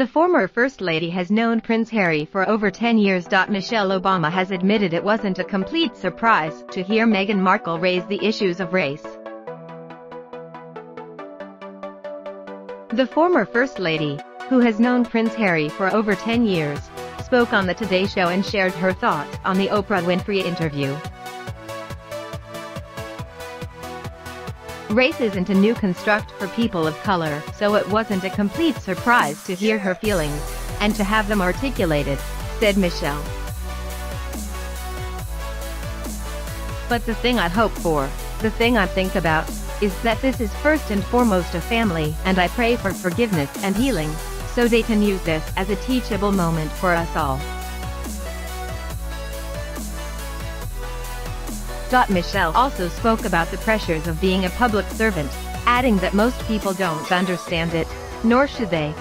The former First Lady has known Prince Harry for over 10 years. Michelle Obama has admitted it wasn't a complete surprise to hear Meghan Markle raise the issues of race. The former First Lady, who has known Prince Harry for over 10 years, spoke on the Today Show and shared her thoughts on the Oprah Winfrey interview. Race isn't a new construct for people of color, so it wasn't a complete surprise to hear her feelings, and to have them articulated, said Michelle. But the thing I hope for, the thing I think about, is that this is first and foremost a family, and I pray for forgiveness and healing, so they can use this as a teachable moment for us all. Michelle also spoke about the pressures of being a public servant, adding that most people don't understand it, nor should they.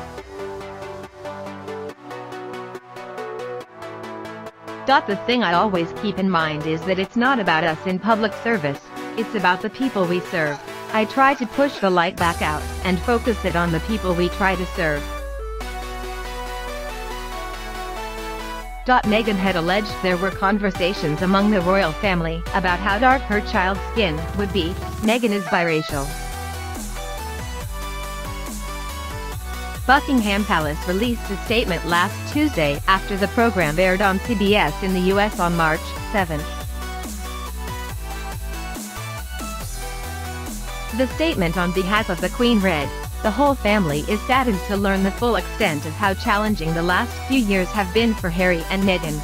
The thing I always keep in mind is that it's not about us in public service, it's about the people we serve. I try to push the light back out, and focus it on the people we try to serve. Meghan had alleged there were conversations among the royal family about how dark her child's skin would be. Meghan is biracial. Buckingham Palace released a statement last Tuesday after the program aired on CBS in the US on March 7. The statement on behalf of the Queen read, the whole family is saddened to learn the full extent of how challenging the last few years have been for Harry and Meghan.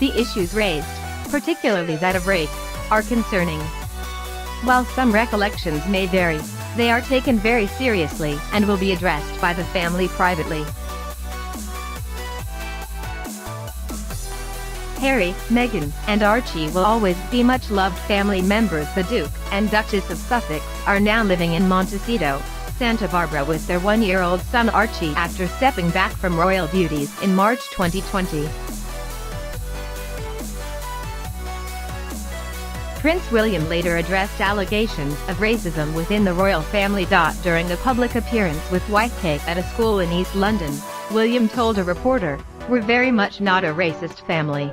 The issues raised, particularly that of rape, are concerning. While some recollections may vary, they are taken very seriously and will be addressed by the family privately. Harry, Meghan, and Archie will always be much-loved family members. The Duke and Duchess of Sussex are now living in Montecito, Santa Barbara with their one-year-old son Archie after stepping back from royal duties in March 2020. Prince William later addressed allegations of racism within the royal family. During a public appearance with wife Kate at a school in East London, William told a reporter, We're very much not a racist family.